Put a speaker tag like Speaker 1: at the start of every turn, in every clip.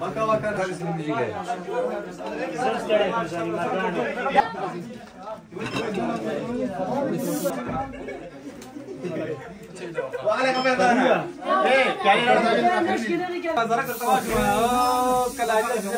Speaker 1: Baka baka karısının dili geldi. Söz gerek hocam. Baka baka. वालेकुम सलाम ए क्या ले रहा है जरा करता हूं ओ कलाजा से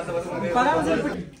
Speaker 1: वाला बस बस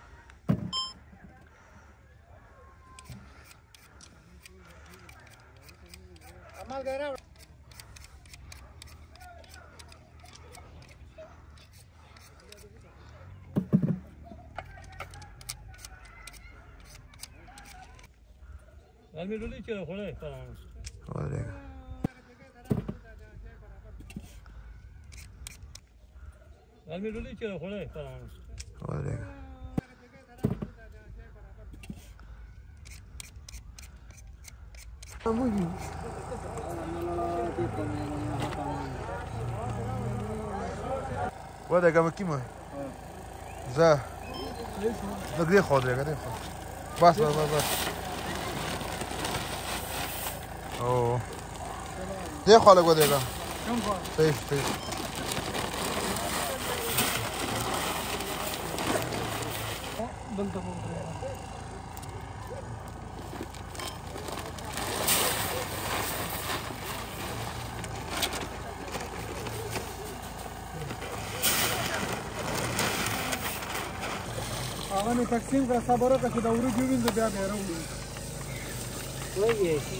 Speaker 1: Malgueira. Elmi rulli kere kolay falan. Kolay. Elmi rulli kere kolay falan. Kolay. Vamos, Ué, daqui a pouquinho, mano. Zé. Da gria roda, cadê? Basta, basta, basta. او دې خاله کو دیګا صحیح صحیح دلته تقسیم کړه صبر وکړه چې د ورځې وینځو بیا بیا راوړو وایې شي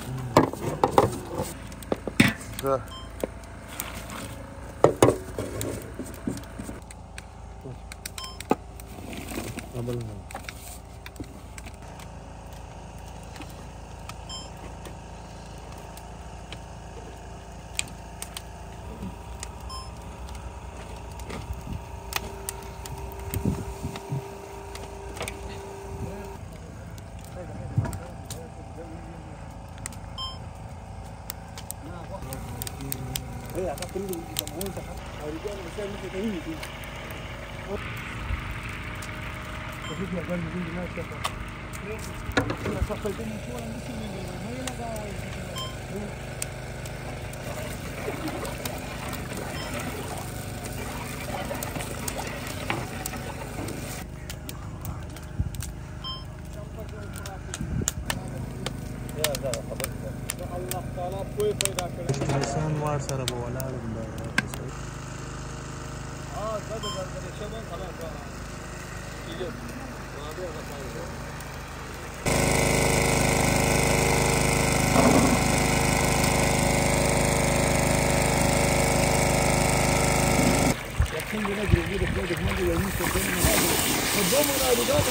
Speaker 1: 车。Vamos lá, vamos lá.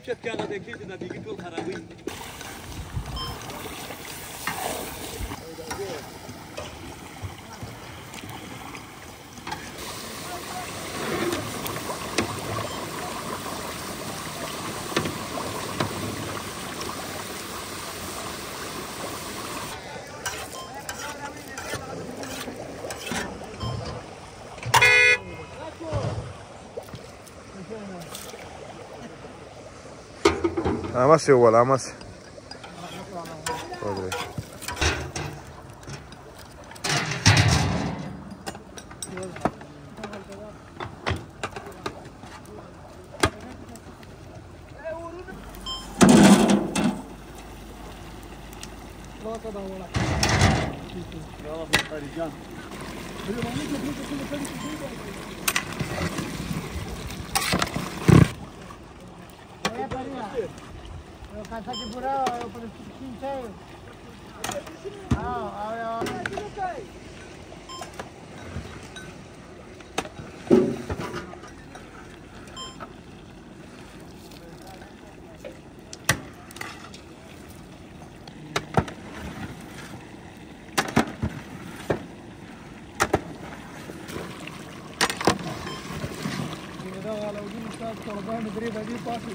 Speaker 1: पीछे क्या देखिए नदी की टोल खराब हुई más se igualamos. على وجود الساعة الطلبان الغريبة دي فاصل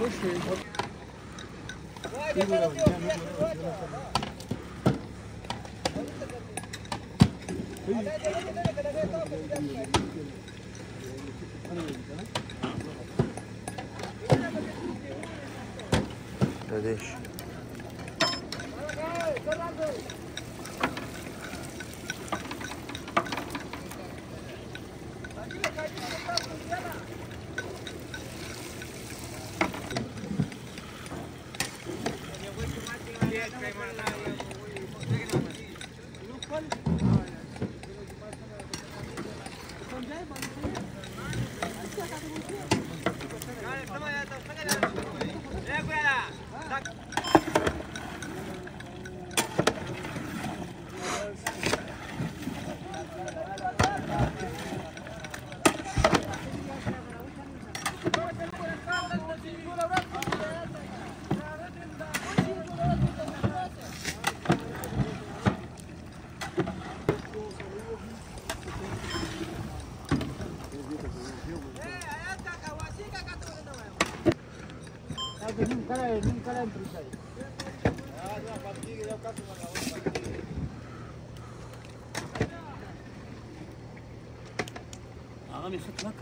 Speaker 1: وش في ده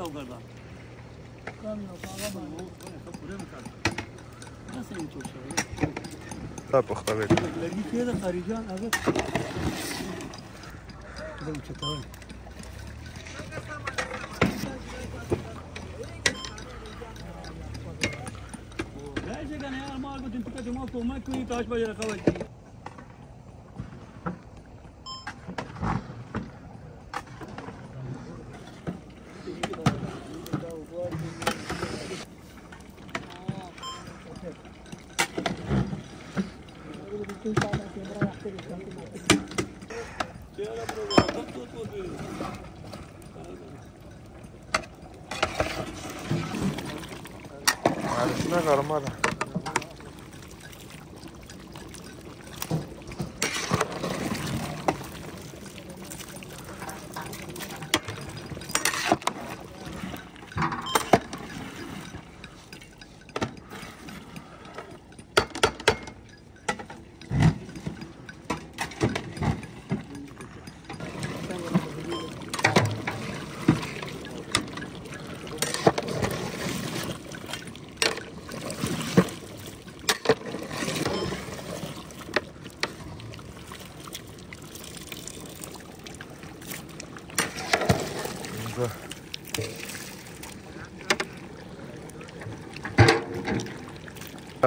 Speaker 1: کارگردان تا پخته بید لگی که ده خریجان اگر ده اوچتاوی Gerçekten eğer mal bütün tüketimi okumak kuyu taş bacarı kavacı.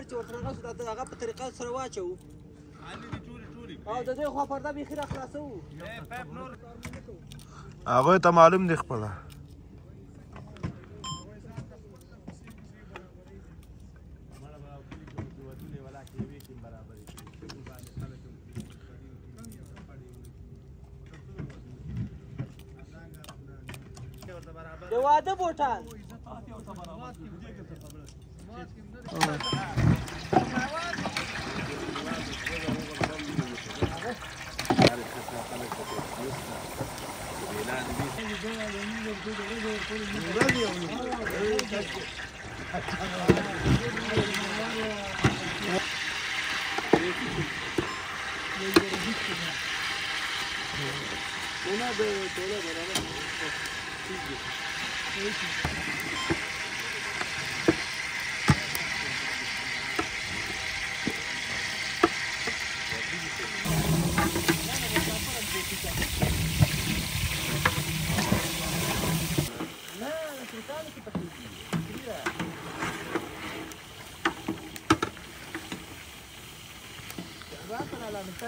Speaker 1: غواړي چې ورته راسو دا هغه په طریقه سره واچو او د دې خوا پرده بیخي را خلاصو هغه ته معلوم دی خپله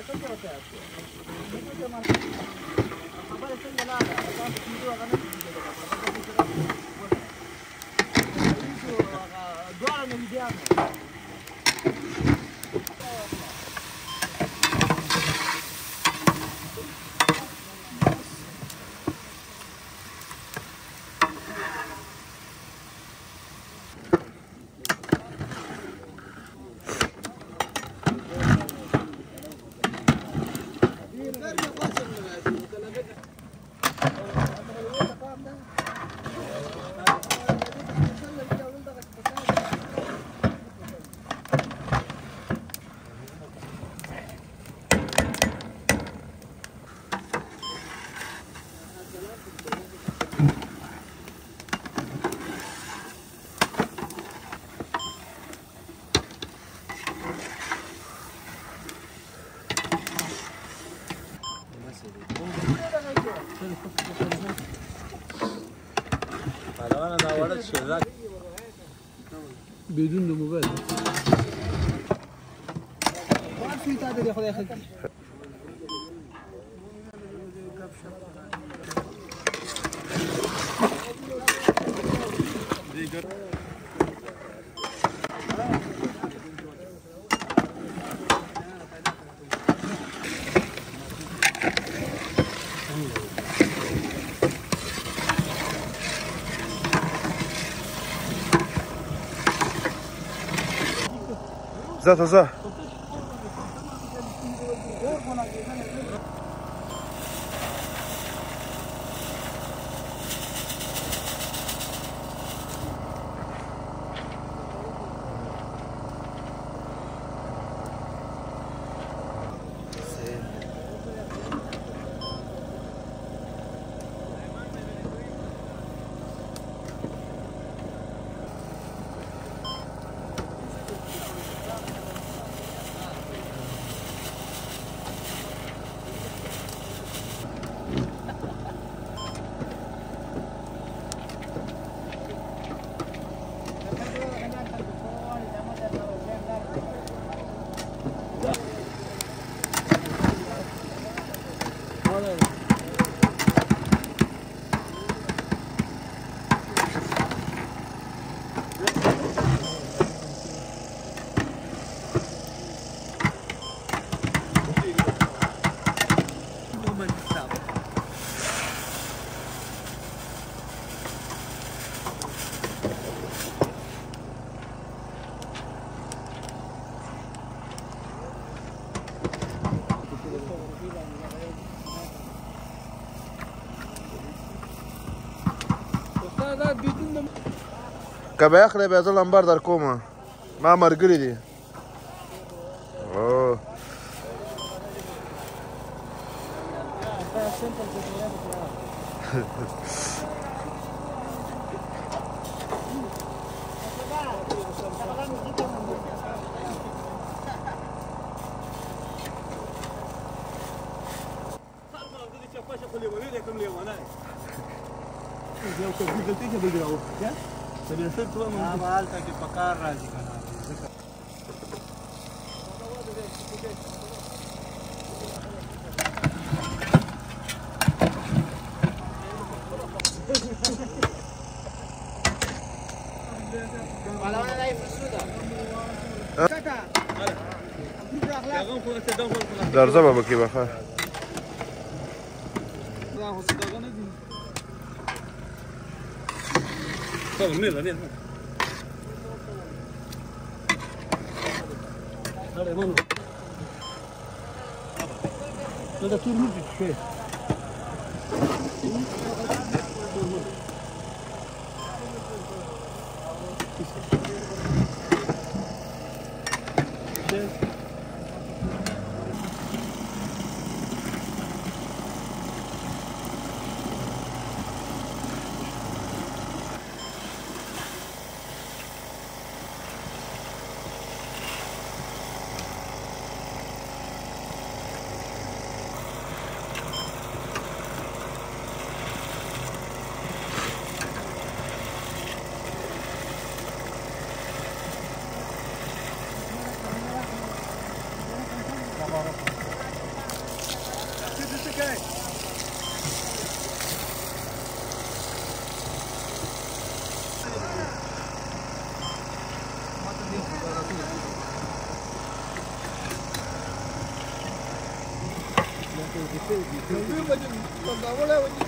Speaker 1: ऐसा तो क्या होता है आपको شدت بدون موبایل 啥啥啥。که به اخلې به زه لمبر در کوم ما ملګري دي bajar. Okay.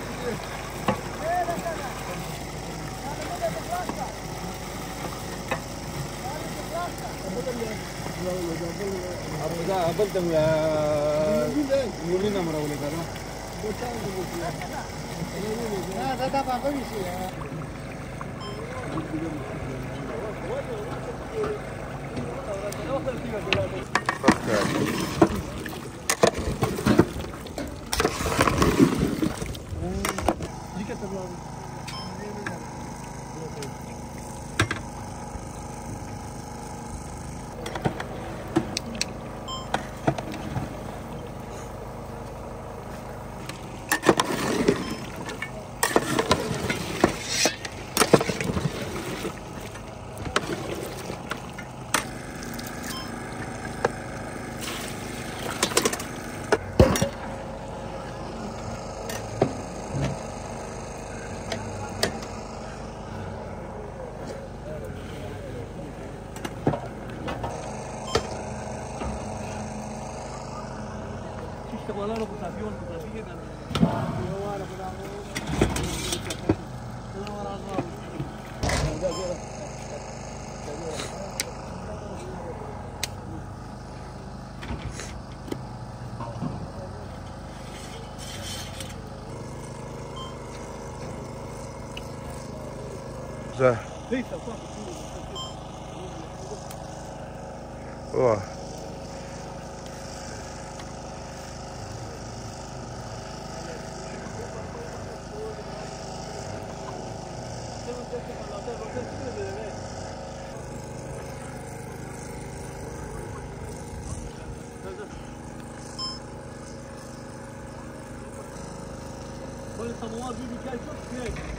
Speaker 1: Zé. Eita, Böyle samovar bir hikaye çok güzel.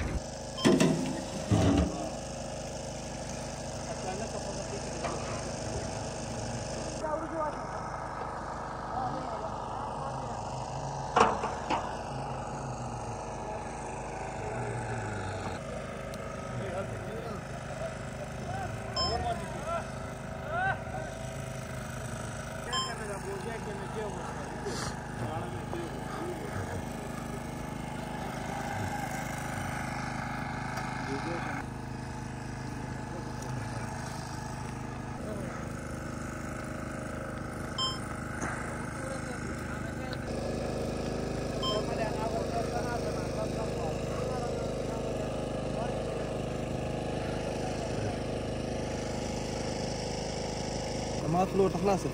Speaker 1: telur tak kelas ya,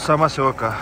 Speaker 1: Samacioca.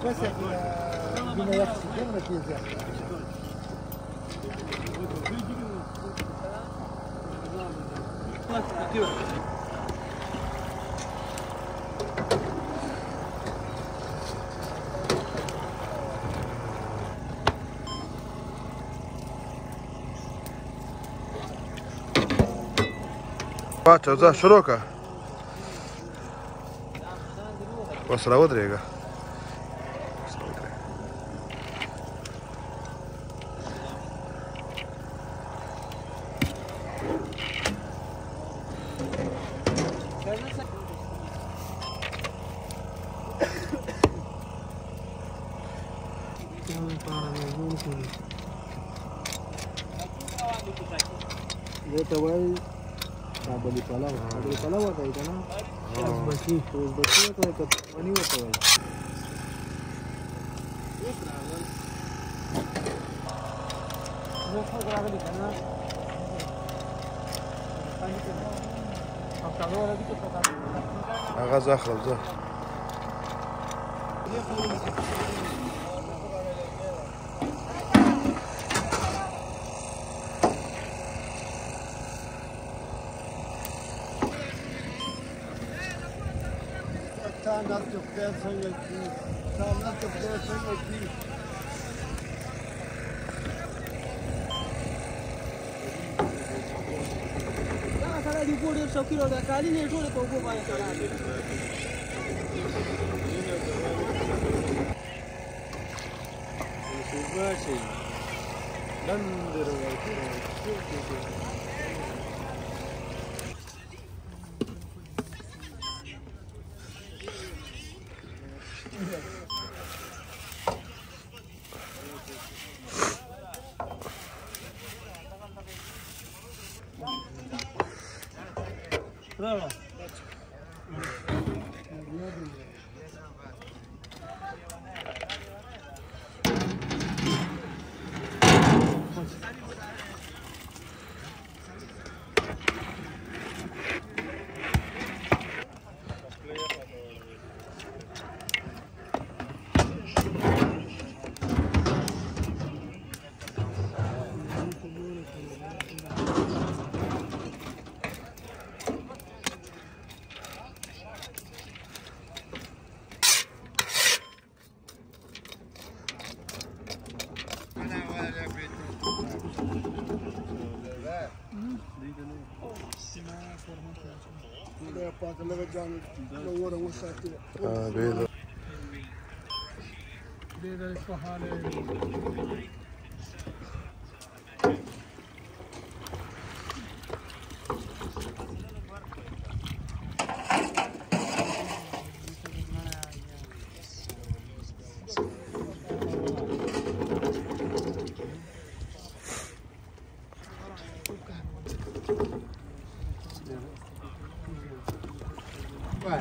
Speaker 1: Gracias. Бачу, за широко. Посраву дрега. 咱俩就过的吃亏了的，赶今年收的多苦嘛，小梁。知道了 Donald, the water was out there. Ah, beleza. Desde el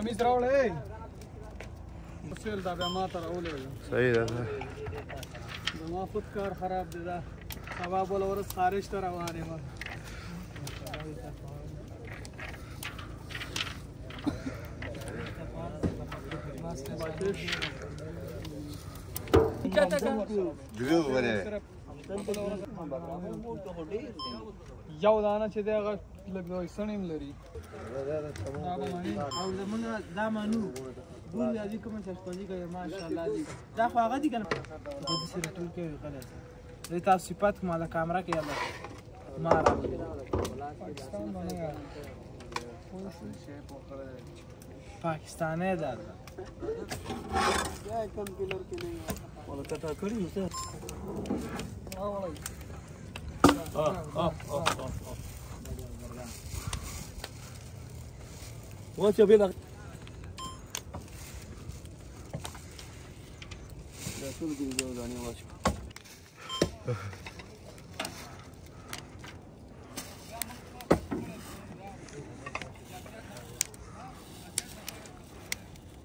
Speaker 1: کمیز راولې مسل دا بیا ما ته راولې صحیح ده ما خود کار خراب دی دا سبا بول ورس خارج ته روانې ما دریو وره یو دانه چې دی هغه لګوي سنیم لري دا باندې او زمونږ دا مانو ګور دی Вот тебе видно.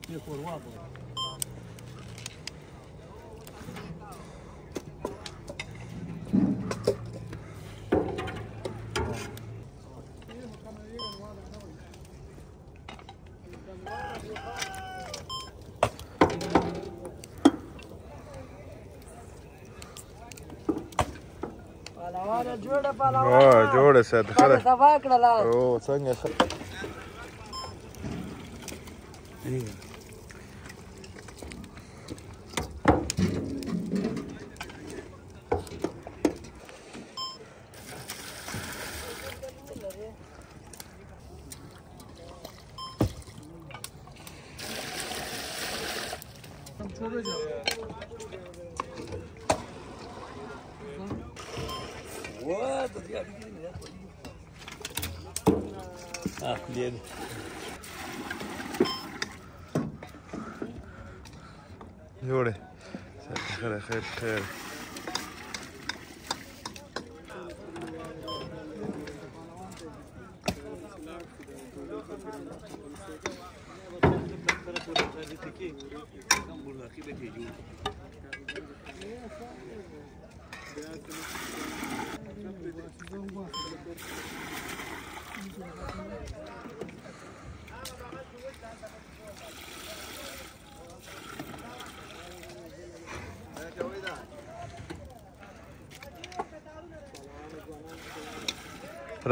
Speaker 1: Не хорватова. جوړه ساده خبره او څنګه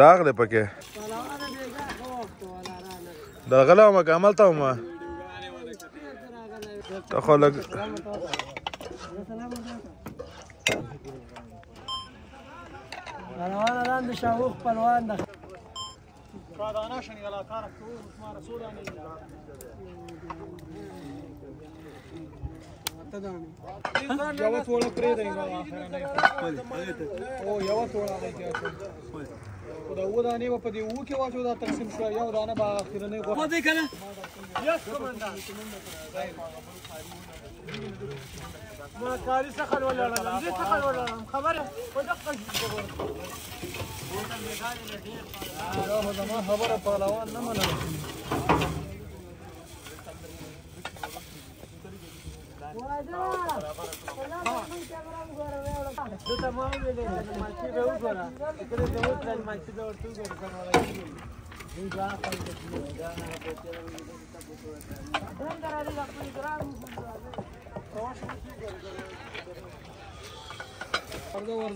Speaker 1: راغله پکې درغله ما کمال ته ما ته خو لګ روان روان د شاوخ پهلوان ده کادانا شنی غلا کار کوو عثمان رسول یو ټوله پرې دی غوا اخر نه خپل او یو ټوله دی چې خو دا اووه دانې به په دې اووه کې واچو دا تقسیم شوه یو دانه به اخرنۍ غوښه دی که نه یس کمانډان ما کاري څخه ولړم دې څخه ولړم خبره په دقه خبره پهلوان نه منم ورزه ورزه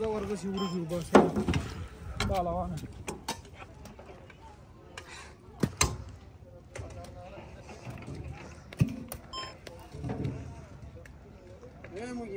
Speaker 1: ورزه شي ورزه وبس تعال وانا Yeah, man.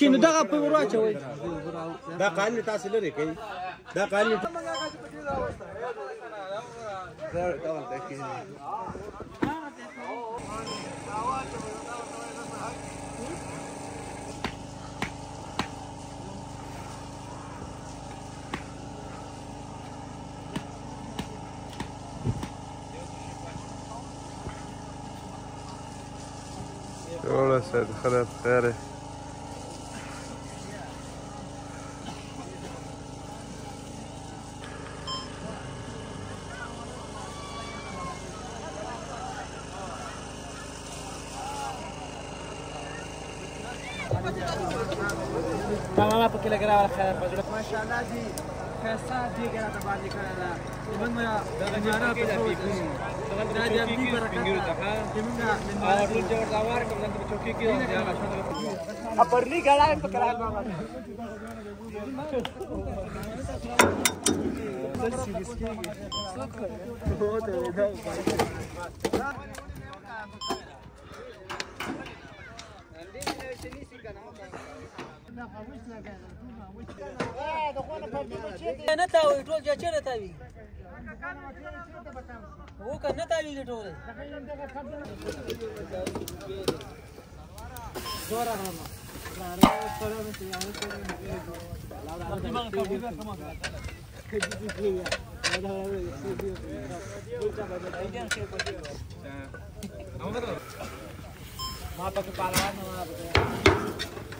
Speaker 1: شي نو دغه په وراچوي دا قانون تاسو لري کوي دا قانون Hola, Seth. Hola, Pérez. लग रहा है अच्छा माशाल्लाह जी कैसा जी गया तबार लिखा रहा इवन मेरा हमारा पीपू ना जब भी बरकत इवन ना
Speaker 2: और जो दावार
Speaker 1: कम ना चौकी की अब परली गड़ा है पकड़ा बाबा सब सीरीज की बहुत हो गया نه تاوي ټول چې چیرې تاوي وو کنه تاوي ټول زوره هم ما پکې پالوا نه ما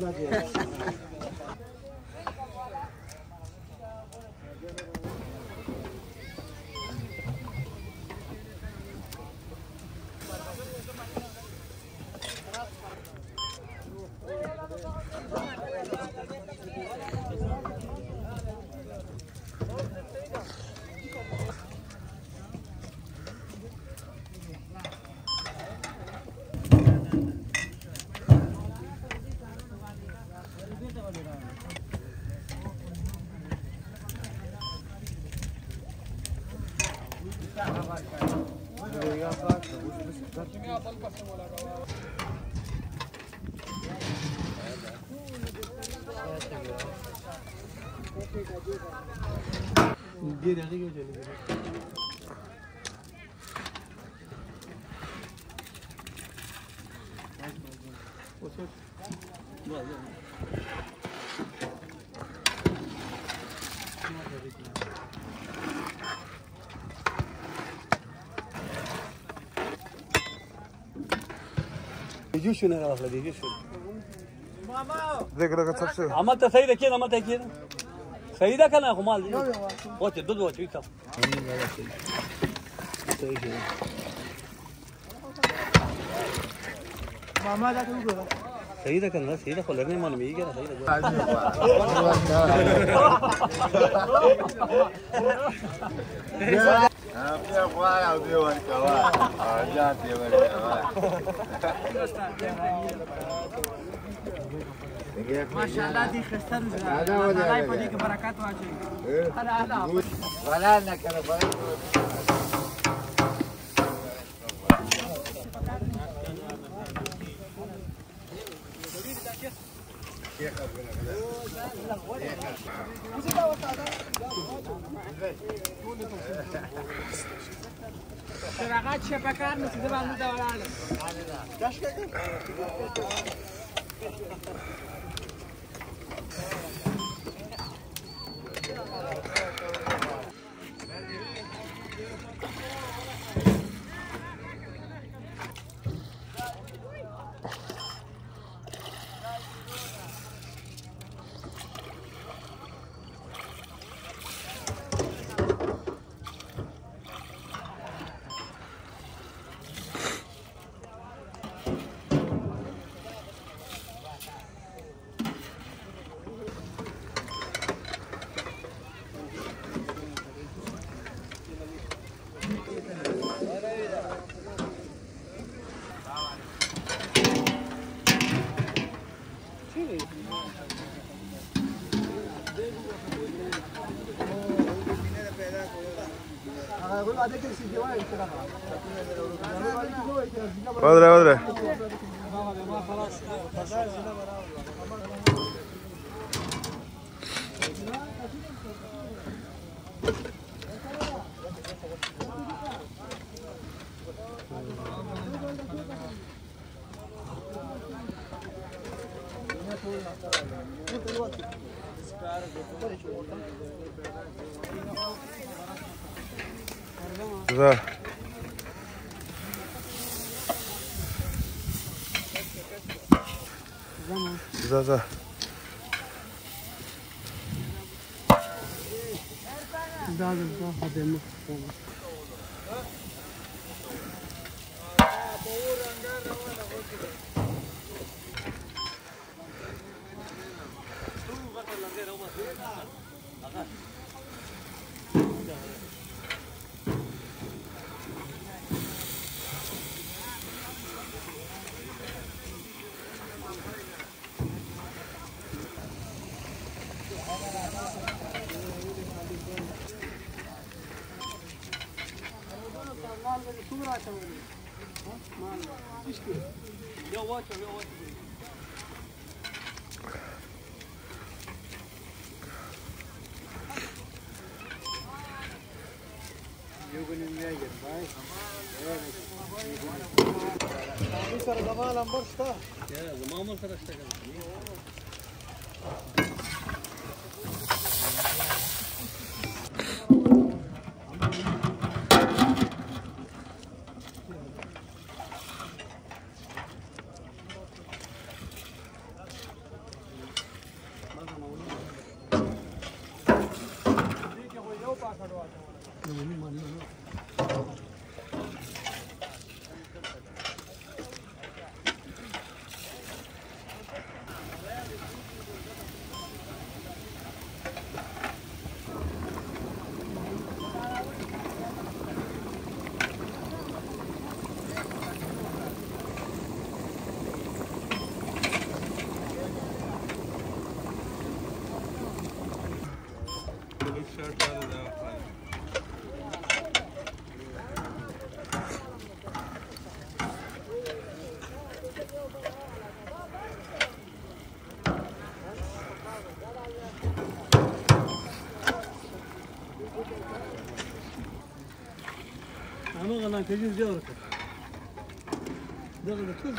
Speaker 1: moradia. يجوا شنو يا اخي يجوا شنو ماما ذيك راك تفشل عملت سيده كده عملت كده سيده كان يا ماما सही था कंधा सही था खुलने मन में ही क्या सही था في اخوان عوديو الكوان رجعت يا الكوان ما شاء الله دي خستن هذا ولا لا يبديك بركات واجي هلا هلا ولا انك انا چرا شبکر مالذي شو راته مالذي ايش كذا يا واجه يا واجه Arkadaşlar zaman lan borçta. Ya zaman arkadaşlar. Ты не сделал. Даже на кухне.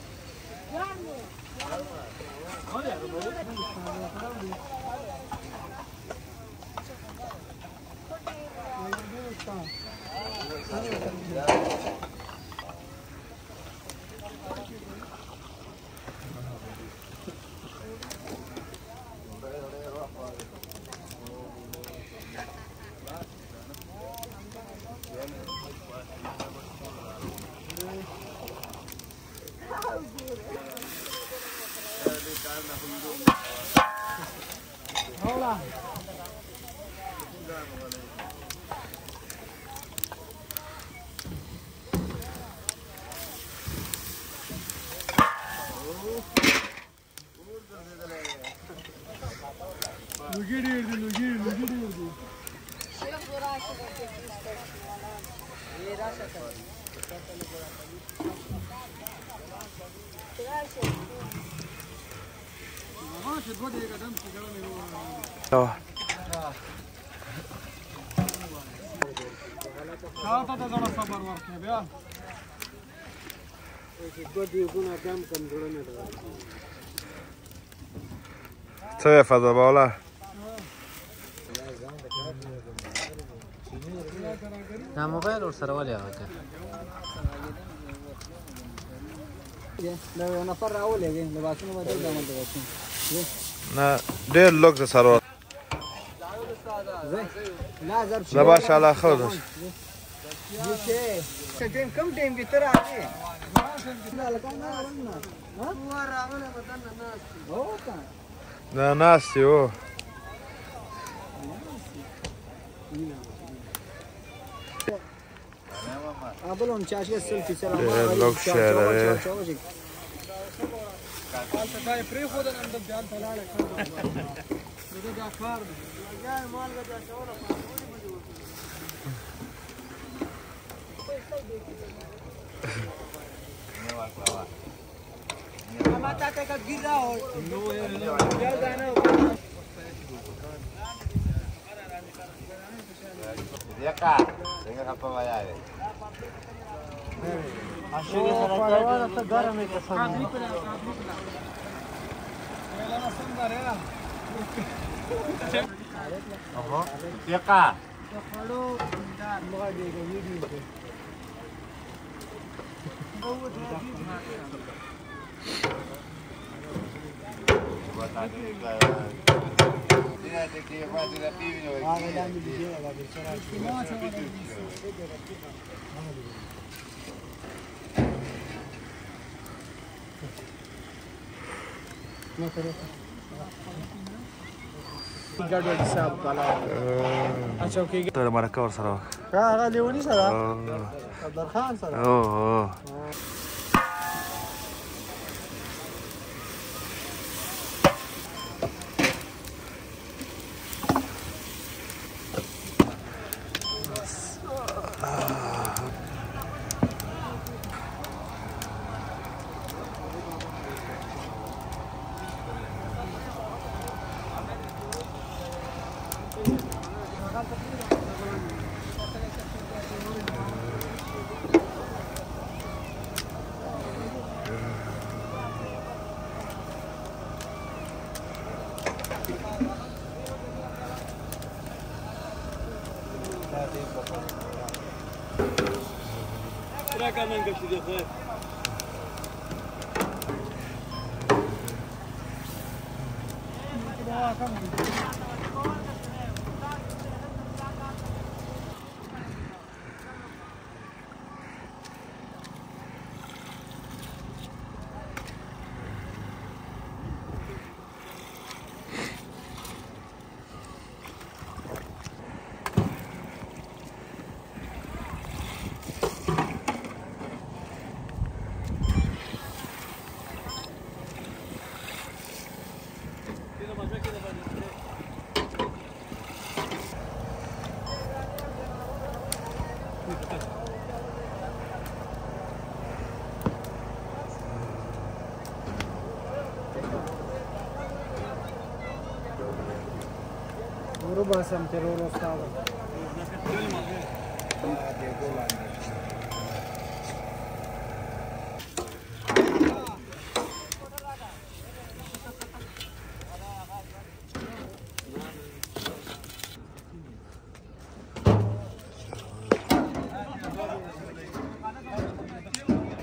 Speaker 1: دوه دیګونه دم کم جوړونه ده څه یې فضا بالا دا موبایل ور سره ولې هغه دا یو نفر راولې دی د باسونو باندې دا مونږ وڅو نه ډېر لوک ده سره زه نه ماشاءالله خو ده کم ټیم کې تر راځي نه ناست یو Abulon çarşıya selfie selam. Evet, lok şehre. Thank you. का गिर रहा हो देखा देखा कब मजा आए अश्विनी सरकार तो गरम है कैसा नहीं मेरा ना सुंदर है ना ओहो देखा तो खड़ो दार मगा देगा वीडियो पे Não, peraí.
Speaker 2: ګډوډ حساب بالا
Speaker 1: اچھا کې ته مرکه ور سره هغه لیونی سره درخان سره او Saca a manga, filho, Cuba sam te loro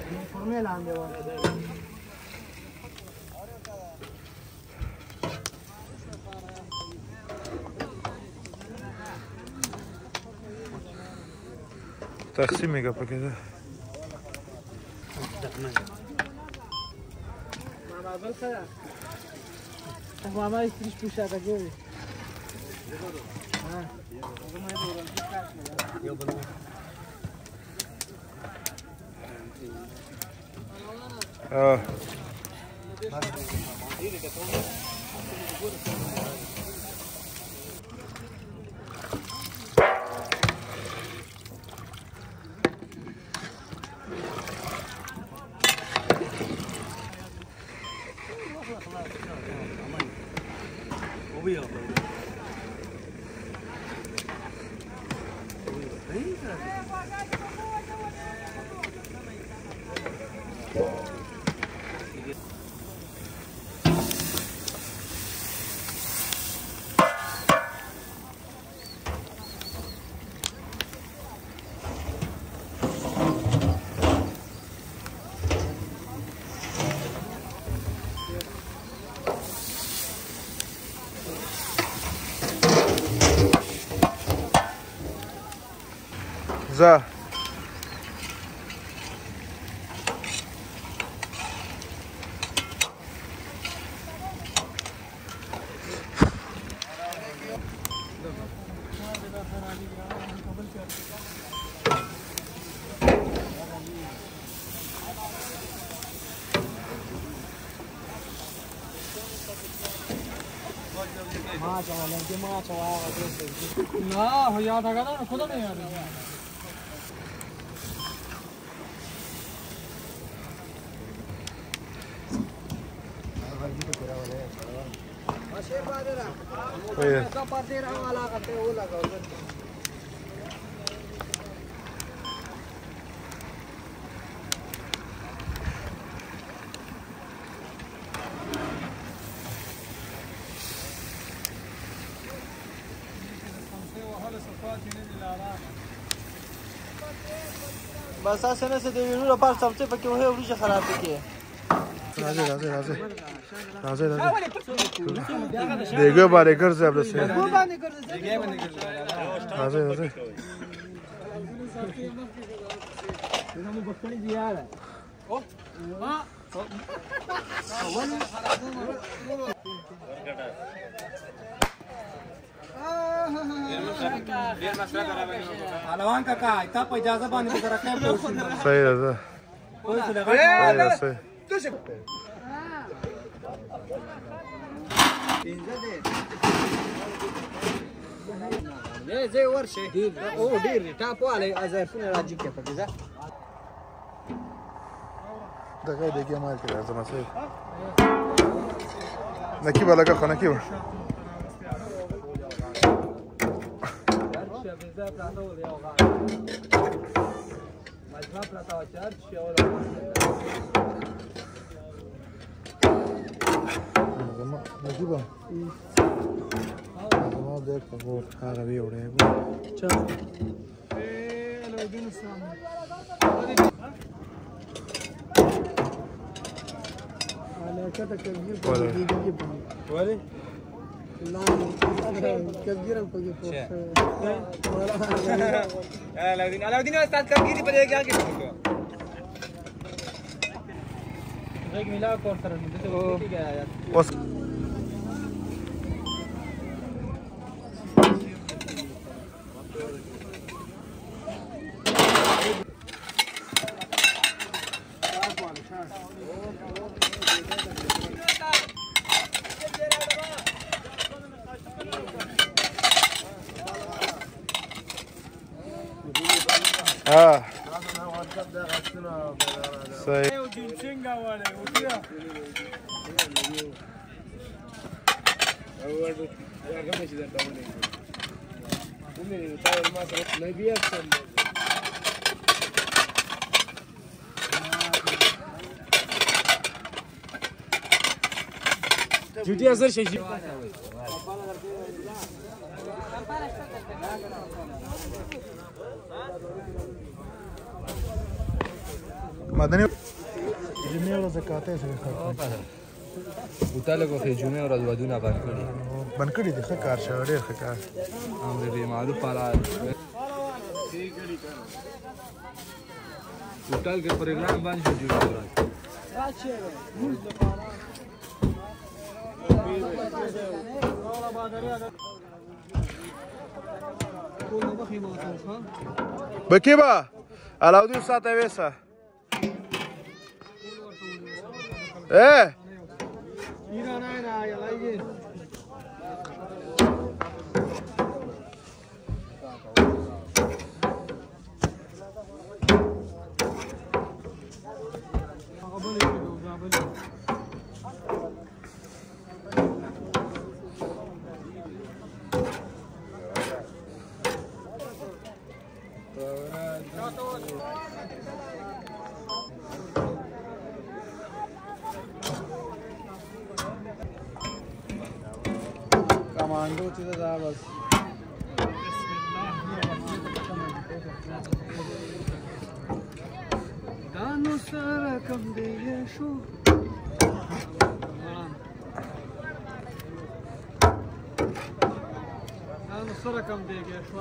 Speaker 1: Non Formela andiamo. Taksi mi ga pakete? Mama istriz puxada aqui. Ah. 哎，我赶紧给我给我那个师傅，那么一下。za ना हो याद आ गया ना खुद नहीं याद բասասենեսը դեպի նուրը բար ծամծե բկե ու հեուրիջը խարապիկի राजे राजे राजे राजे राजे देगो बारे कर से आपने से राजे राजे ओ मां علوان کاکا تا په اجازه باندې به سره کېم کوو صحیح ده کوئی څه لګا صحیح ته شه نه زه ورشه او ډیر ټاپ والے ازرفونه راځي کې پکې ځه دغه دغه مال کې راځم صحیح نکی بلګه خنکی وشه de plata o leu, Mas vai plata o charge și eu o مجيبها ما بدك تقول عربي ولا अलाउद्दीन अलाउद्दीन साथ कर दी पर क्या किस एक मिला और सर मुझे तो वो गया यार الټي اثر شي مدني جمعه ورځ کاته سره کار بوتاله کو خې جمعه ورځ ودونه باندې کړی باندې کړی د کار شاو ډېر ښه کار امر به معلوم پالا بوتال کې پروګرام باندې جوړ راځي راځي موږ د پالا بكيبا علاودين ساته ويسا ايه Thank you. دو چیز دا بس دانو سره کم دی شو دانو سره کم دی شو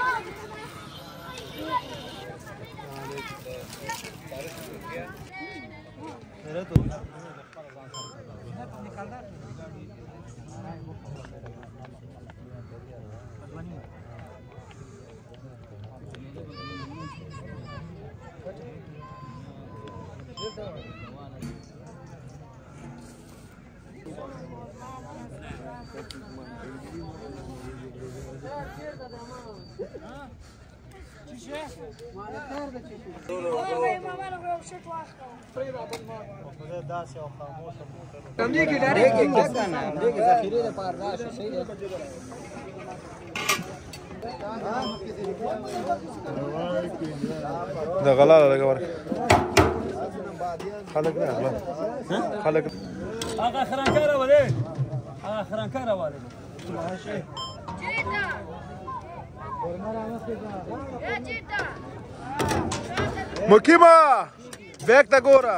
Speaker 1: داسې او خاموش
Speaker 2: کمې کې ډارېږي ځکه نه دې کې ذخیرې د پاره دا
Speaker 1: شي دی د غلا لګ ور خلک نه غلا خلک هغه خرانکار وله هغه خرانکار وله چیرته مکیما بیگ تا ګوره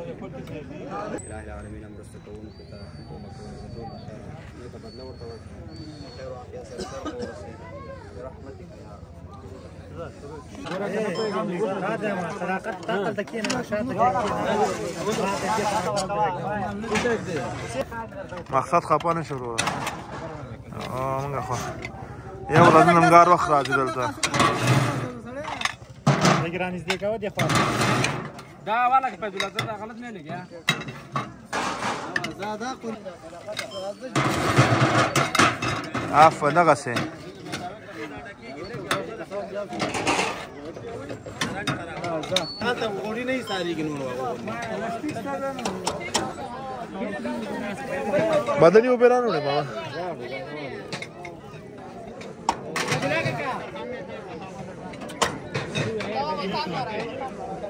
Speaker 1: الہ العالمین مرسته کوونکو ته کومه کوونکو ته خیر نه ته بدله ورته ورکړه خیر او بیا سره سره ورسېږي رحمتک یا صداقت تاقل تکین مقصد خپه نه شروع او موږ خو یو ورځ نمګار وخت راځي دلته لګرانځ دې کاوه دې خو دا والا کې پیدا لږه دا غلط نه لګیا زاده کو عفو دغه سه تاسو غوړی نه ساريږي نو بدلی وبرانو نه بابا بدلا کړه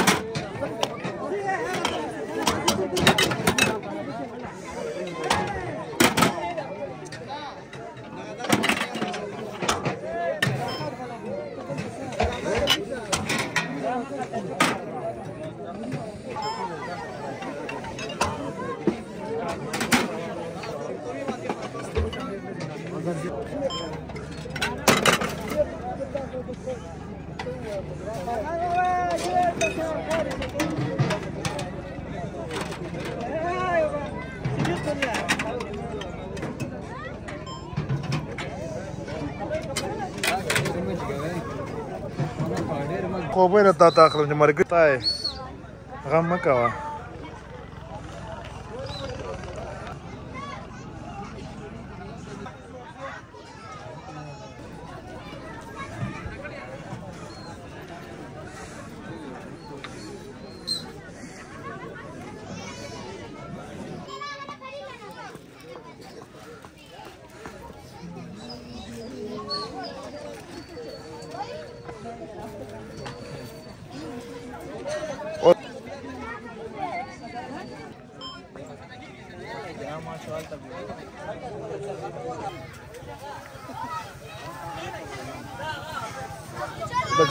Speaker 1: خوبه نه تا ته اخلم چې مرګ تای غم مکوه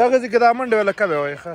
Speaker 1: دغه ځکه دا منډه ولکه به وای ښه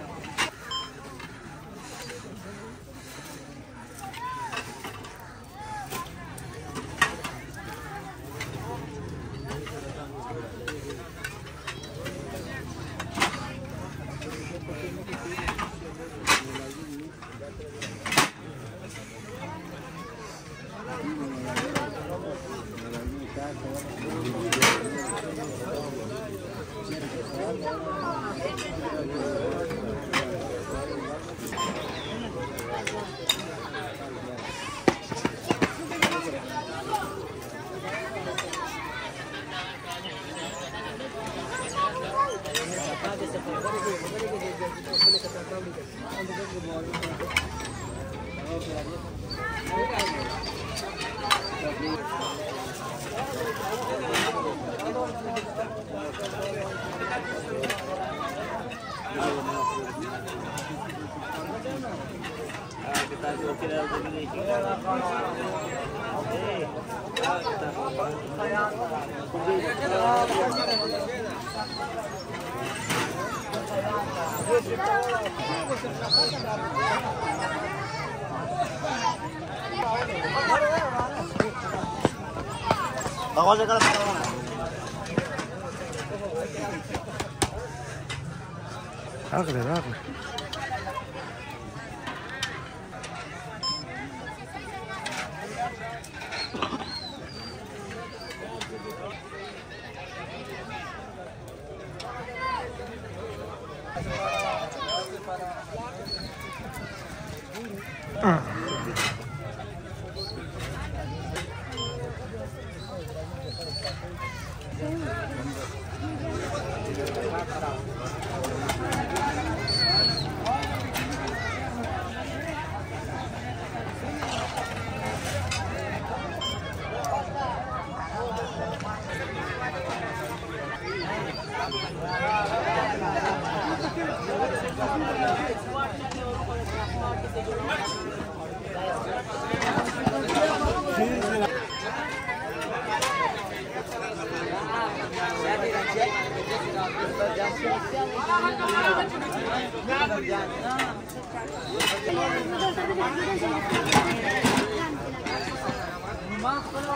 Speaker 1: わせから মাফ করো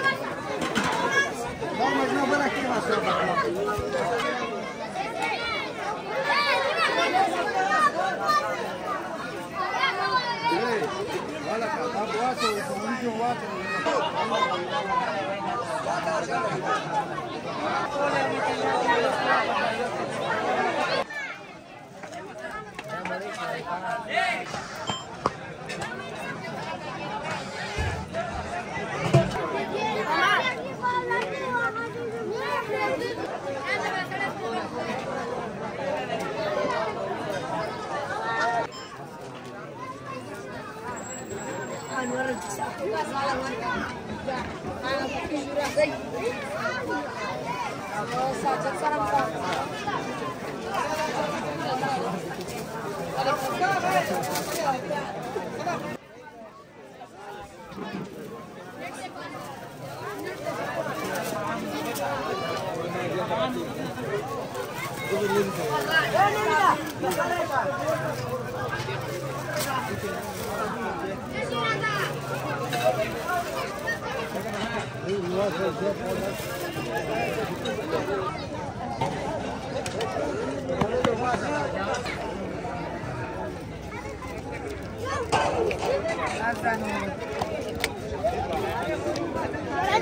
Speaker 1: Vamos, não, por aqui, Marcelo. Olha cá, tá boate, um de um boate. Ei! Ini ya, Let's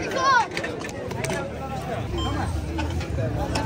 Speaker 1: go!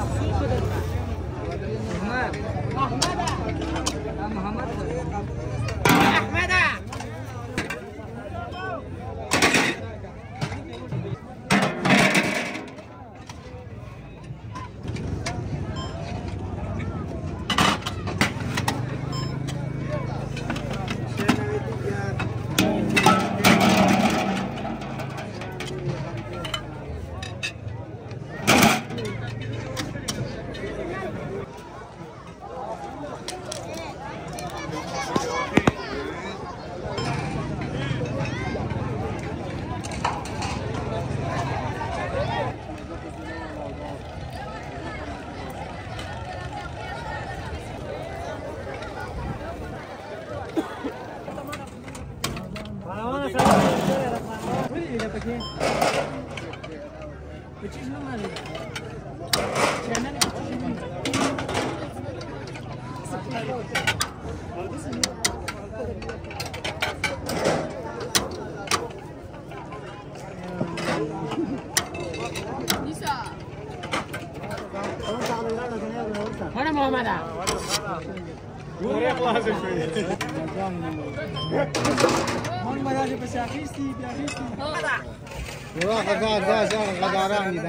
Speaker 1: غاز غاز غداران دي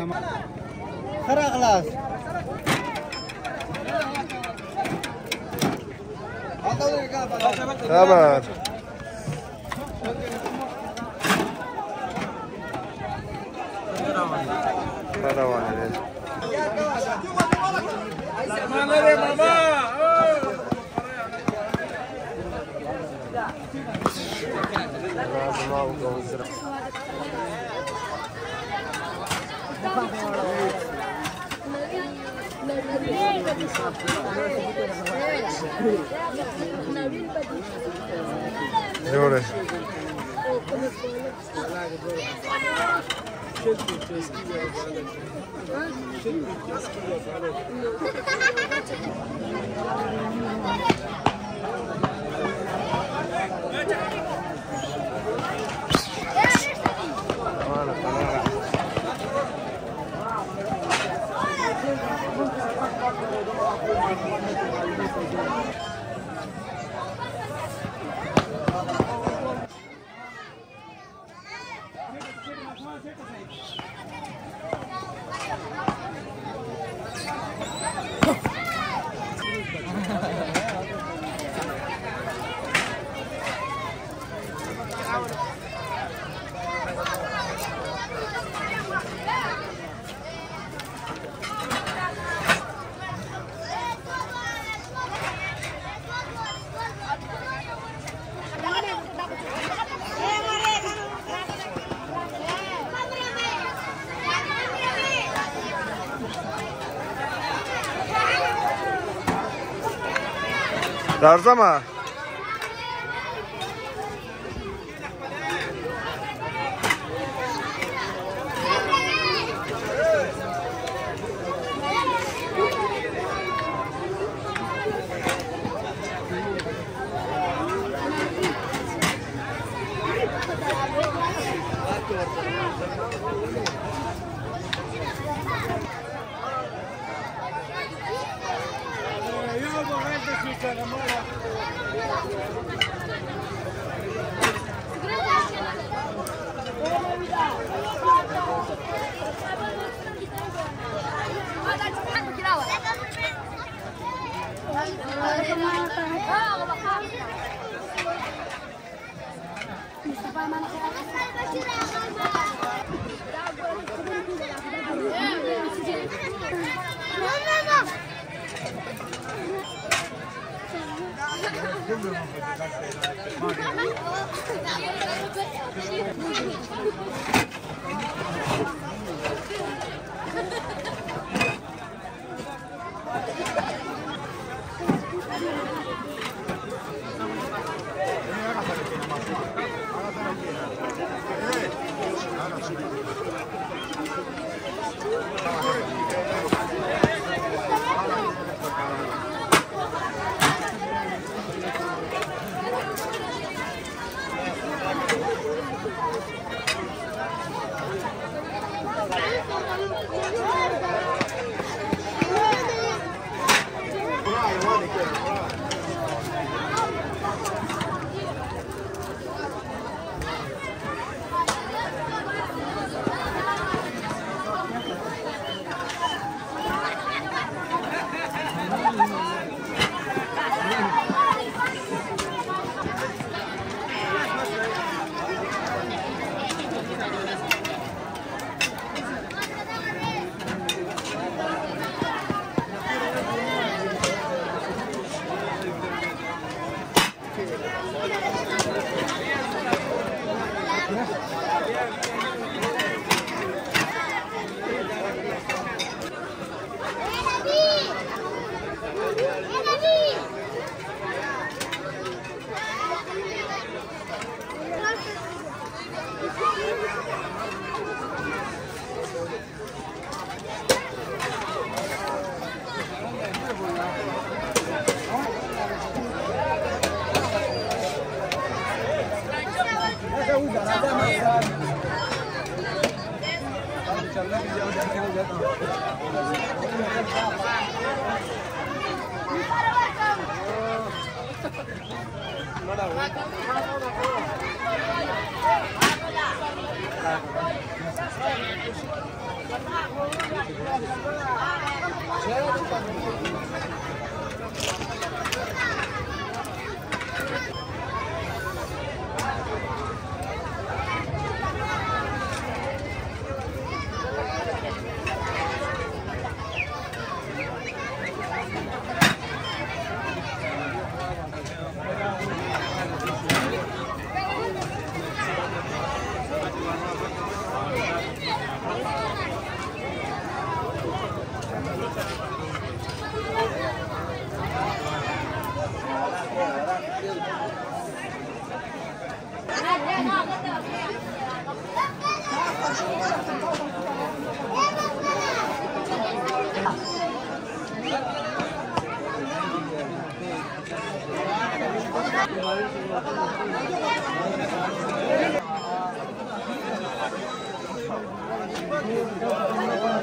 Speaker 1: خرا خلاص Tarzama.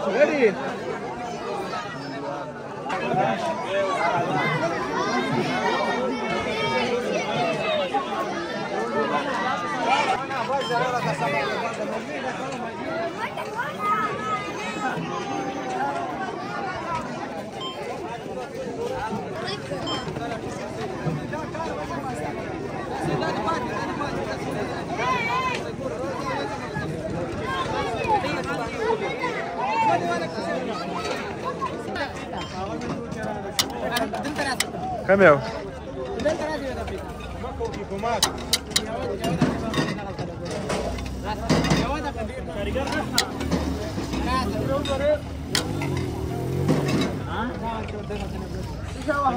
Speaker 1: Ready? É meu.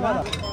Speaker 1: Ah,